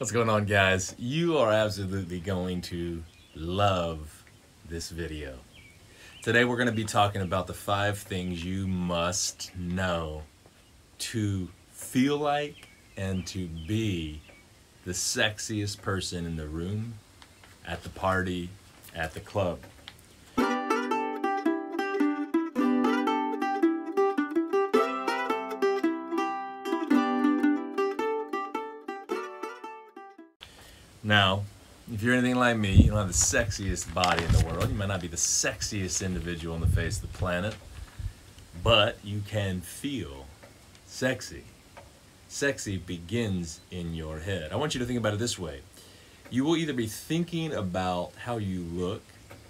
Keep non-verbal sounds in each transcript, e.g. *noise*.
What's going on guys? You are absolutely going to love this video. Today we're going to be talking about the five things you must know to feel like and to be the sexiest person in the room, at the party, at the club. Now, if you're anything like me, you don't have the sexiest body in the world. You might not be the sexiest individual on the face of the planet, but you can feel sexy. Sexy begins in your head. I want you to think about it this way. You will either be thinking about how you look.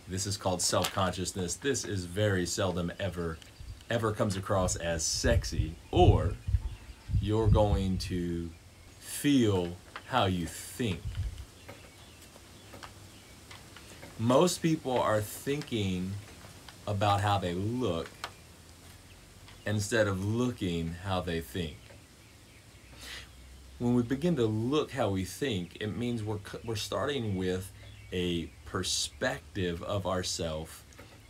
This is called self-consciousness. This is very seldom ever ever comes across as sexy or you're going to feel how you think most people are thinking about how they look instead of looking how they think. When we begin to look how we think, it means we're, we're starting with a perspective of ourself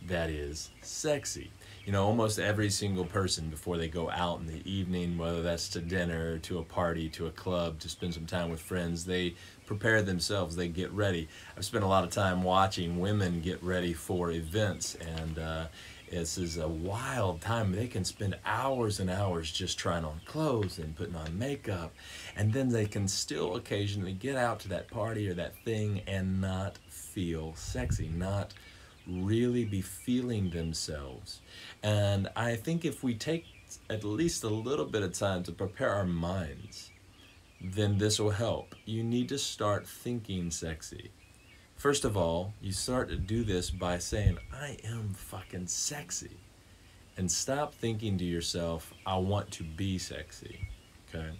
that is sexy. You know, almost every single person before they go out in the evening, whether that's to dinner, to a party, to a club, to spend some time with friends, they prepare themselves, they get ready. I've spent a lot of time watching women get ready for events, and uh, this is a wild time. They can spend hours and hours just trying on clothes and putting on makeup, and then they can still occasionally get out to that party or that thing and not feel sexy, not really be feeling themselves. And I think if we take at least a little bit of time to prepare our minds, then this will help. You need to start thinking sexy. First of all, you start to do this by saying, I am fucking sexy. And stop thinking to yourself, I want to be sexy. Okay?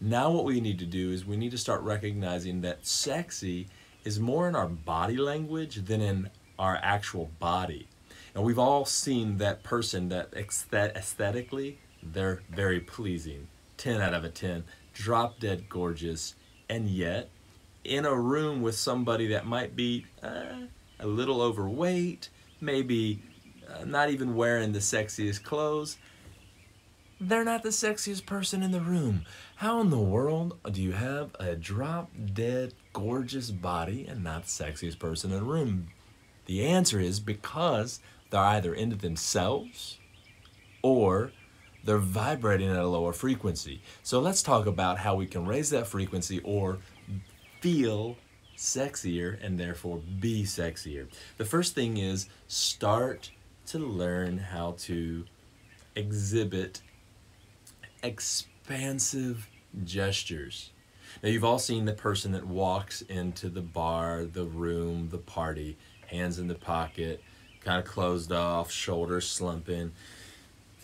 Now, what we need to do is we need to start recognizing that sexy is more in our body language than in our actual body. And we've all seen that person that aesthetically, they're very pleasing. 10 out of a 10. Drop dead gorgeous. And yet, in a room with somebody that might be uh, a little overweight, maybe uh, not even wearing the sexiest clothes, they're not the sexiest person in the room. How in the world do you have a drop dead gorgeous body and not the sexiest person in the room? The answer is because they're either into themselves or they're vibrating at a lower frequency. So let's talk about how we can raise that frequency or feel sexier and therefore be sexier. The first thing is start to learn how to exhibit expansive gestures. Now you've all seen the person that walks into the bar, the room, the party, hands in the pocket, kind of closed off, shoulders slumping.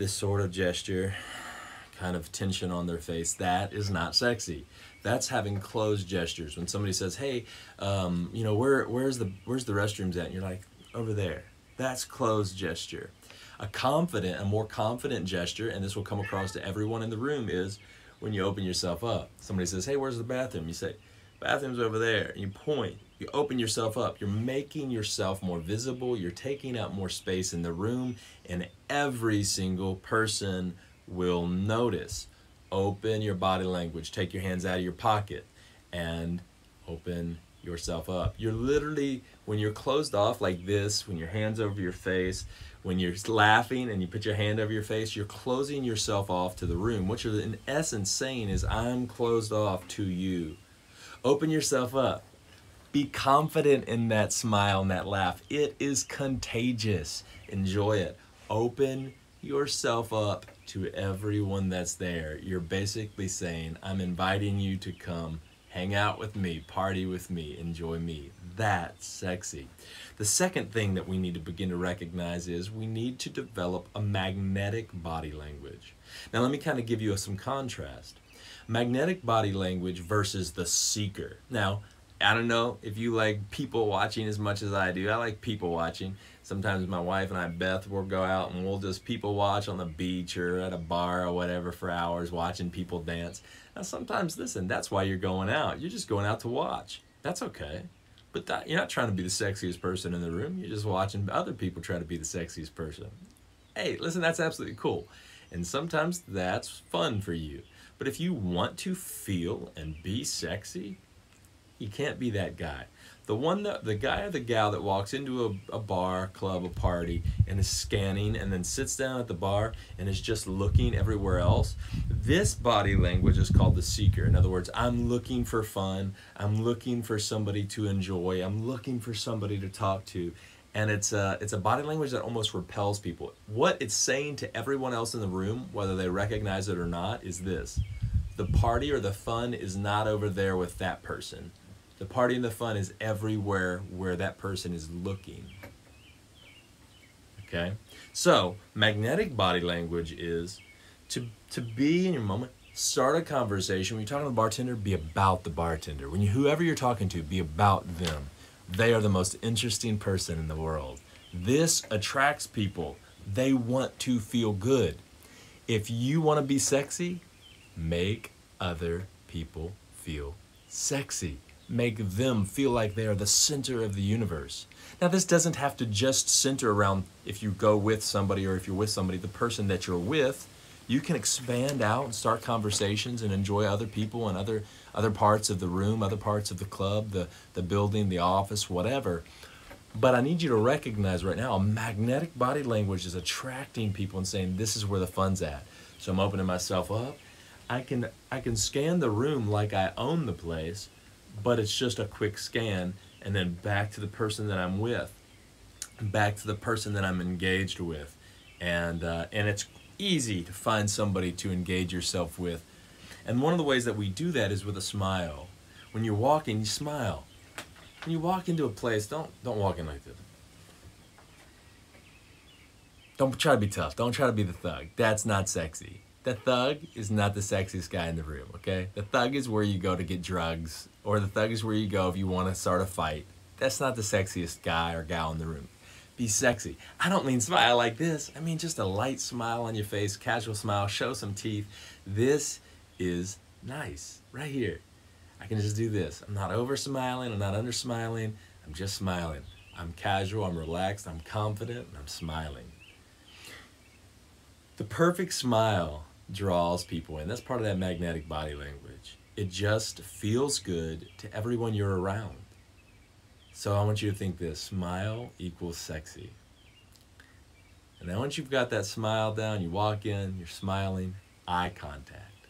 This sort of gesture, kind of tension on their face, that is not sexy. That's having closed gestures. When somebody says, "Hey, um, you know, where where's the where's the restrooms at?" and you're like, "Over there." That's closed gesture. A confident, a more confident gesture, and this will come across to everyone in the room, is when you open yourself up. Somebody says, "Hey, where's the bathroom?" You say, "Bathroom's over there," and you point you open yourself up. You're making yourself more visible. You're taking up more space in the room, and every single person will notice. Open your body language. Take your hands out of your pocket and open yourself up. You're literally, when you're closed off like this, when your hand's over your face, when you're laughing and you put your hand over your face, you're closing yourself off to the room. What you're in essence saying is, I'm closed off to you. Open yourself up be confident in that smile and that laugh. It is contagious. Enjoy it. Open yourself up to everyone that's there. You're basically saying, I'm inviting you to come hang out with me, party with me, enjoy me. That's sexy. The second thing that we need to begin to recognize is we need to develop a magnetic body language. Now, let me kind of give you some contrast. Magnetic body language versus the seeker. Now, I don't know if you like people watching as much as I do. I like people watching. Sometimes my wife and I, Beth, will go out and we'll just people watch on the beach or at a bar or whatever for hours watching people dance. Now, sometimes, listen, that's why you're going out. You're just going out to watch. That's okay. But that, you're not trying to be the sexiest person in the room. You're just watching other people try to be the sexiest person. Hey, listen, that's absolutely cool. And sometimes that's fun for you. But if you want to feel and be sexy, you can't be that guy. The one that the guy or the gal that walks into a, a bar, club, a party, and is scanning and then sits down at the bar and is just looking everywhere else. This body language is called the seeker. In other words, I'm looking for fun. I'm looking for somebody to enjoy. I'm looking for somebody to talk to. And it's a, it's a body language that almost repels people. What it's saying to everyone else in the room, whether they recognize it or not, is this. The party or the fun is not over there with that person the party and the fun is everywhere where that person is looking. Okay? So, magnetic body language is to, to be in your moment, start a conversation. When you're talking to the bartender, be about the bartender. When you, whoever you're talking to, be about them. They are the most interesting person in the world. This attracts people. They want to feel good. If you want to be sexy, make other people feel sexy make them feel like they are the center of the universe. Now, this doesn't have to just center around if you go with somebody or if you're with somebody, the person that you're with. You can expand out and start conversations and enjoy other people and other other parts of the room, other parts of the club, the, the building, the office, whatever. But I need you to recognize right now, a magnetic body language is attracting people and saying, this is where the fun's at. So I'm opening myself up. I can I can scan the room like I own the place but it's just a quick scan and then back to the person that I'm with, back to the person that I'm engaged with, and uh, and it's easy to find somebody to engage yourself with, and one of the ways that we do that is with a smile. When you're walking, you smile. When you walk into a place, don't don't walk in like this. Don't try to be tough. Don't try to be the thug. That's not sexy. The thug is not the sexiest guy in the room, okay? The thug is where you go to get drugs or the thug is where you go if you want to start a fight. That's not the sexiest guy or gal in the room. Be sexy. I don't mean smile like this. I mean just a light smile on your face, casual smile, show some teeth. This is nice right here. I can just do this. I'm not over smiling, I'm not under smiling, I'm just smiling. I'm casual, I'm relaxed, I'm confident, and I'm smiling. The perfect smile draws people in. That's part of that magnetic body language it just feels good to everyone you're around. So I want you to think this smile equals sexy. And then once you've got that smile down, you walk in, you're smiling, eye contact.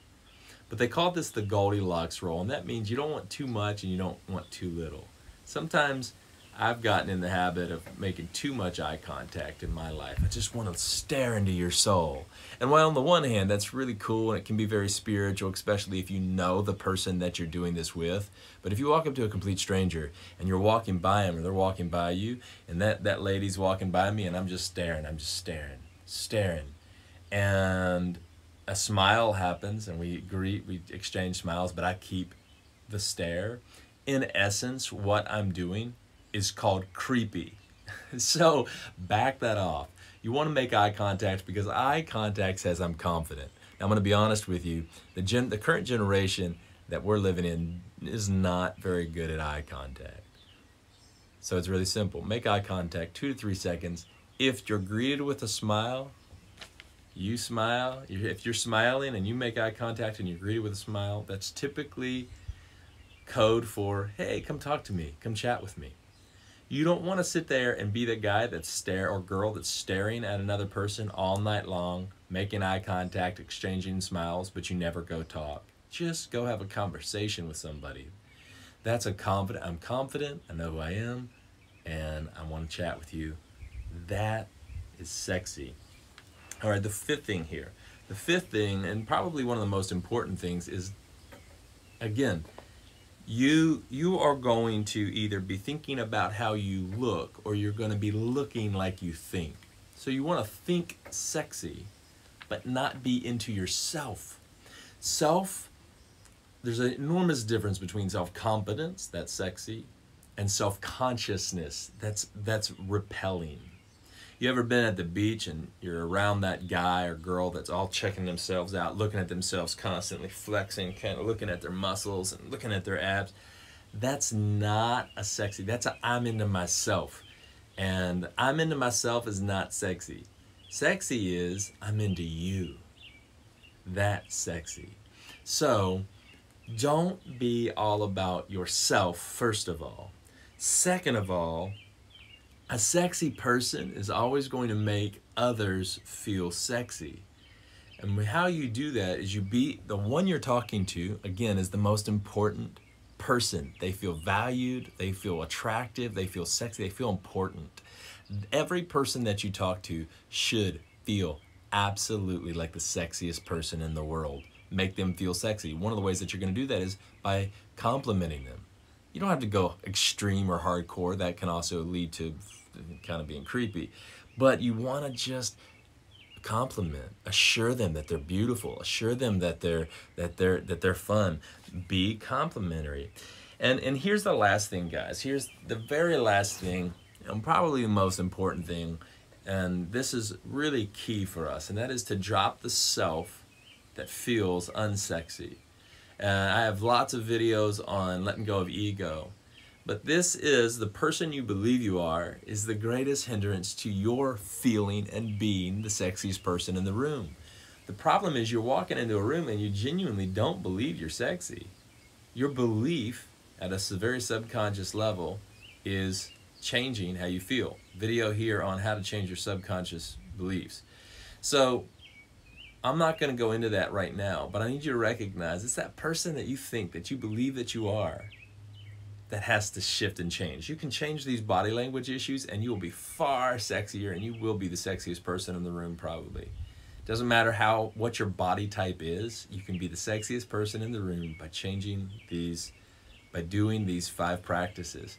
But they call this the Goldilocks rule, and that means you don't want too much and you don't want too little. Sometimes I've gotten in the habit of making too much eye contact in my life. I just want to stare into your soul. And while on the one hand, that's really cool and it can be very spiritual, especially if you know the person that you're doing this with. But if you walk up to a complete stranger and you're walking by them or they're walking by you, and that, that lady's walking by me and I'm just staring, I'm just staring, staring. And a smile happens and we greet, we exchange smiles, but I keep the stare. In essence, what I'm doing is called creepy. *laughs* so back that off. You want to make eye contact because eye contact says I'm confident. Now, I'm going to be honest with you. The, gen- the current generation that we're living in is not very good at eye contact. So it's really simple. Make eye contact two to three seconds. If you're greeted with a smile, you smile. If you're smiling and you make eye contact and you're greeted with a smile, that's typically code for, hey, come talk to me, come chat with me. You don't want to sit there and be the guy that's stare or girl that's staring at another person all night long, making eye contact, exchanging smiles, but you never go talk. Just go have a conversation with somebody. That's a confident. I'm confident. I know who I am, and I want to chat with you. That is sexy. All right, the fifth thing here. The fifth thing, and probably one of the most important things, is again, you you are going to either be thinking about how you look or you're going to be looking like you think. So you want to think sexy, but not be into yourself. Self there's an enormous difference between self-confidence, that's sexy, and self-consciousness, that's that's repelling. You ever been at the beach and you're around that guy or girl that's all checking themselves out, looking at themselves constantly, flexing, kind of looking at their muscles and looking at their abs? That's not a sexy. That's a I'm into myself. And I'm into myself is not sexy. Sexy is I'm into you. That's sexy. So, don't be all about yourself, first of all. Second of all, a sexy person is always going to make others feel sexy. And how you do that is you be the one you're talking to, again, is the most important person. They feel valued, they feel attractive, they feel sexy, they feel important. Every person that you talk to should feel absolutely like the sexiest person in the world. Make them feel sexy. One of the ways that you're going to do that is by complimenting them. You don't have to go extreme or hardcore. That can also lead to kind of being creepy. But you want to just compliment, assure them that they're beautiful, assure them that they're that they're that they're fun. Be complimentary. And and here's the last thing, guys. Here's the very last thing, and probably the most important thing, and this is really key for us, and that is to drop the self that feels unsexy. And I have lots of videos on letting go of ego but this is the person you believe you are is the greatest hindrance to your feeling and being the sexiest person in the room. The problem is you're walking into a room and you genuinely don't believe you're sexy. Your belief at a very subconscious level is changing how you feel. Video here on how to change your subconscious beliefs. So I'm not going to go into that right now, but I need you to recognize it's that person that you think that you believe that you are that has to shift and change. You can change these body language issues and you will be far sexier and you will be the sexiest person in the room probably. Doesn't matter how what your body type is, you can be the sexiest person in the room by changing these by doing these five practices.